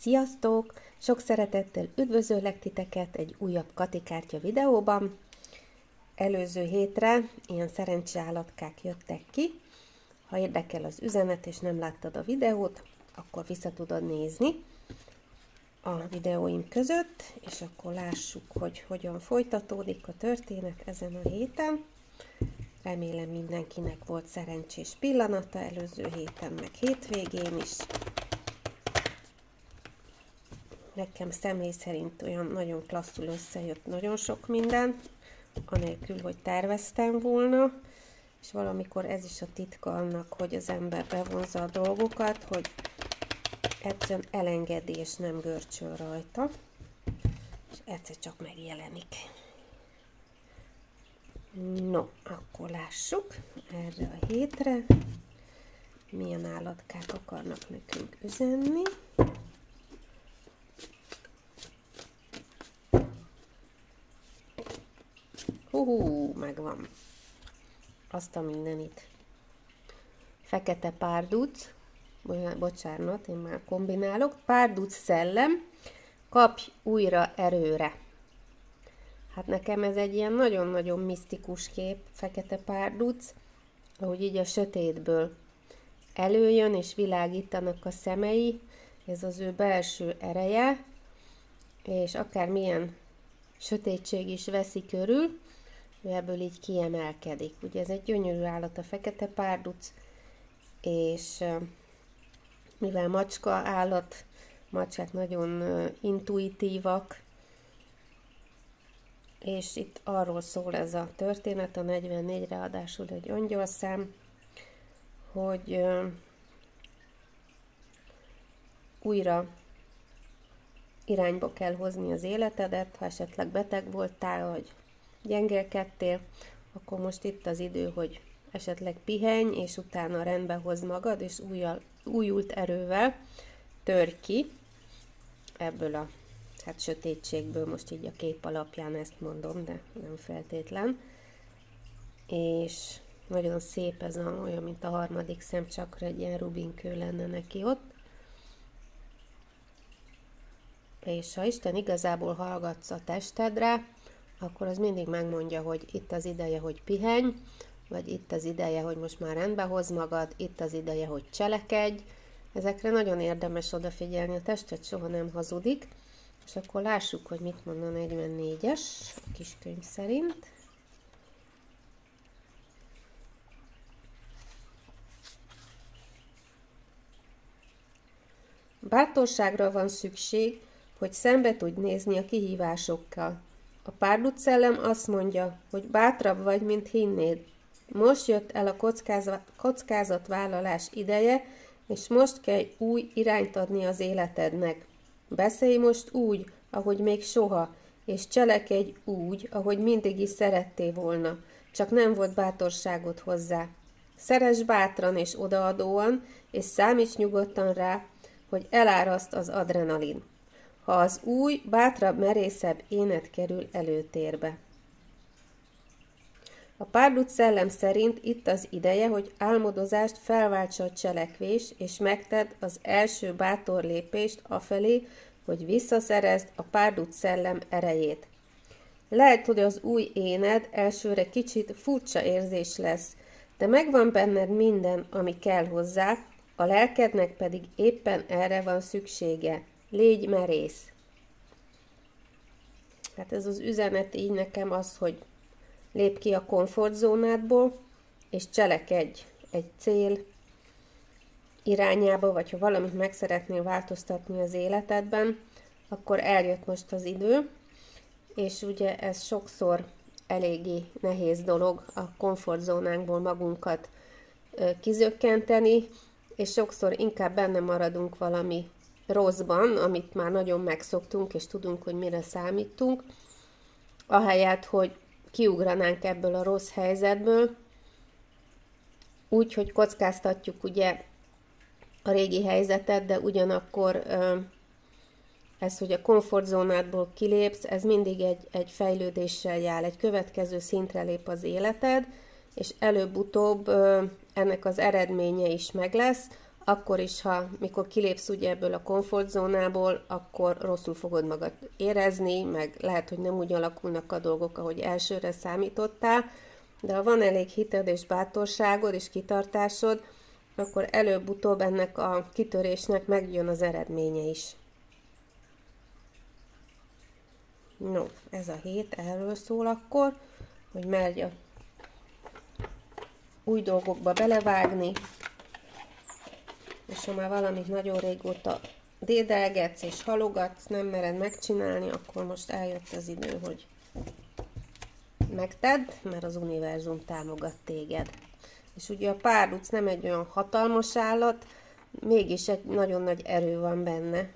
Sziasztok! Sok szeretettel üdvözöllek titeket egy újabb katikártya videóban. Előző hétre ilyen szerencseállatkák jöttek ki. Ha érdekel az üzenet és nem láttad a videót, akkor vissza tudod nézni a videóim között, és akkor lássuk, hogy hogyan folytatódik a történet ezen a héten. Remélem mindenkinek volt szerencsés pillanata előző héten, meg hétvégén is. Nekem személy szerint olyan nagyon klasszul összejött nagyon sok minden, anélkül, hogy terveztem volna, és valamikor ez is a titka annak, hogy az ember bevonza a dolgokat, hogy egyszerűen elengedi és nem görcsöl rajta, és egyszer csak megjelenik. No, akkor lássuk erre a hétre, milyen állatkák akarnak nekünk üzenni. Hú, megvan. Azt a mindenit. Fekete párduc, bocsánat, én már kombinálok, párduc szellem, kapj újra erőre. Hát nekem ez egy ilyen nagyon-nagyon misztikus kép, fekete párduc, ahogy így a sötétből előjön, és világítanak a szemei, ez az ő belső ereje, és akár milyen sötétség is veszi körül, ő ebből így kiemelkedik. Ugye ez egy gyönyörű állat, a fekete párduc, és mivel macska állat, macskák nagyon intuitívak, és itt arról szól ez a történet, a 44-re adásul egy angyalszám, hogy újra irányba kell hozni az életedet, ha esetleg beteg voltál, vagy gyengélkedtél, akkor most itt az idő, hogy esetleg pihenj, és utána rendbe hoz magad, és újjal, újult erővel törj ki ebből a hát sötétségből, most így a kép alapján ezt mondom, de nem feltétlen. És nagyon szép ez a, olyan, mint a harmadik szemcsakra, egy ilyen rubinkő lenne neki ott. És ha Isten igazából hallgatsz a testedre, akkor az mindig megmondja, hogy itt az ideje, hogy pihenj, vagy itt az ideje, hogy most már rendbe hoz magad, itt az ideje, hogy cselekedj. Ezekre nagyon érdemes odafigyelni, a testet soha nem hazudik. És akkor lássuk, hogy mit mond a 44-es a kiskönyv szerint. Bátorságra van szükség, hogy szembe tudj nézni a kihívásokkal. A párduc szellem azt mondja, hogy bátrabb vagy, mint hinnéd. Most jött el a kockázatvállalás ideje, és most kell új irányt adni az életednek. Beszélj most úgy, ahogy még soha, és cselekedj úgy, ahogy mindig is szerettél volna, csak nem volt bátorságod hozzá. Szeres bátran és odaadóan, és számíts nyugodtan rá, hogy eláraszt az adrenalin ha az új, bátrabb, merészebb énet kerül előtérbe. A párduc szellem szerint itt az ideje, hogy álmodozást felváltsa a cselekvés, és megted az első bátor lépést afelé, hogy visszaszerezd a párduc szellem erejét. Lehet, hogy az új éned elsőre kicsit furcsa érzés lesz, de megvan benned minden, ami kell hozzá, a lelkednek pedig éppen erre van szüksége. Légy merész. Hát ez az üzenet így nekem az, hogy lép ki a komfortzónádból, és cselekedj egy cél irányába, vagy ha valamit meg szeretnél változtatni az életedben, akkor eljött most az idő, és ugye ez sokszor eléggé nehéz dolog a komfortzónánkból magunkat kizökkenteni, és sokszor inkább benne maradunk valami rosszban, amit már nagyon megszoktunk, és tudunk, hogy mire számítunk, ahelyett, hogy kiugranánk ebből a rossz helyzetből, úgy, hogy kockáztatjuk ugye a régi helyzetet, de ugyanakkor ez, hogy a komfortzónádból kilépsz, ez mindig egy, egy fejlődéssel jár, egy következő szintre lép az életed, és előbb-utóbb ennek az eredménye is meg lesz, akkor is, ha mikor kilépsz ugye ebből a komfortzónából, akkor rosszul fogod magad érezni, meg lehet, hogy nem úgy alakulnak a dolgok, ahogy elsőre számítottál, de ha van elég hited és bátorságod és kitartásod, akkor előbb-utóbb ennek a kitörésnek megjön az eredménye is. No, ez a hét erről szól akkor, hogy merj a új dolgokba belevágni, ha már valamit nagyon régóta dédelgetsz és halogatsz, nem mered megcsinálni, akkor most eljött az idő, hogy megtedd, mert az univerzum támogat téged. És ugye a párduc nem egy olyan hatalmas állat, mégis egy nagyon nagy erő van benne.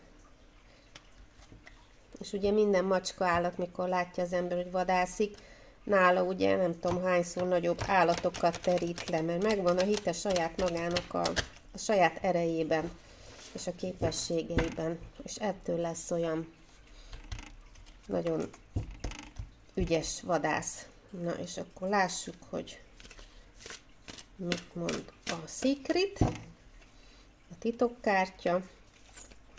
És ugye minden macska állat, mikor látja az ember, hogy vadászik, nála ugye nem tudom hányszor nagyobb állatokat terít le, mert megvan a hite saját magának a, a saját erejében és a képességeiben, és ettől lesz olyan nagyon ügyes vadász. Na, és akkor lássuk, hogy mit mond a Secret, a titokkártya.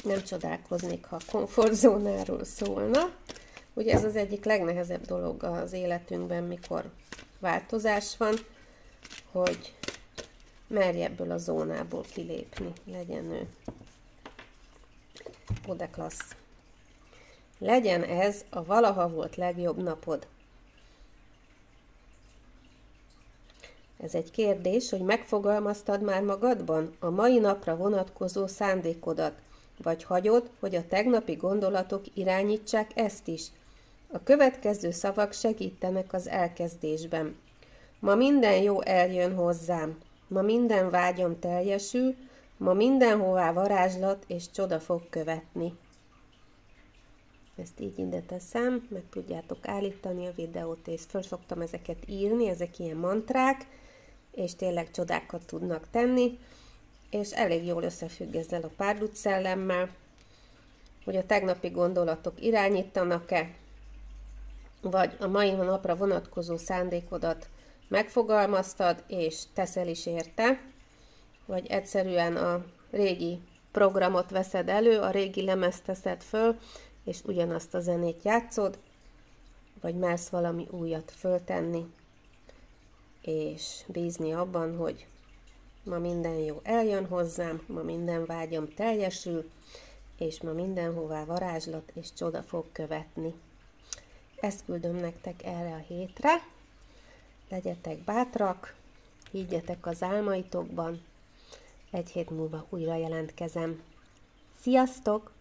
Nem csodálkoznék, ha a komfortzónáról szólna. Ugye ez az egyik legnehezebb dolog az életünkben, mikor változás van, hogy merj ebből a zónából kilépni, legyen ő. Oda klassz. Legyen ez a valaha volt legjobb napod. Ez egy kérdés, hogy megfogalmaztad már magadban a mai napra vonatkozó szándékodat, vagy hagyod, hogy a tegnapi gondolatok irányítsák ezt is. A következő szavak segítenek az elkezdésben. Ma minden jó eljön hozzám, ma minden vágyam teljesül, ma mindenhová varázslat és csoda fog követni. Ezt így ide teszem, meg tudjátok állítani a videót, és föl szoktam ezeket írni, ezek ilyen mantrák, és tényleg csodákat tudnak tenni, és elég jól összefügg ezzel a párduc szellemmel, hogy a tegnapi gondolatok irányítanak-e, vagy a mai napra vonatkozó szándékodat megfogalmaztad, és teszel is érte, vagy egyszerűen a régi programot veszed elő, a régi lemezt teszed föl, és ugyanazt a zenét játszod, vagy mersz valami újat föltenni, és bízni abban, hogy ma minden jó eljön hozzám, ma minden vágyam teljesül, és ma mindenhová varázslat és csoda fog követni. Ezt küldöm nektek erre a hétre. Legyetek bátrak, higgyetek az álmaitokban. Egy hét múlva újra jelentkezem. Sziasztok!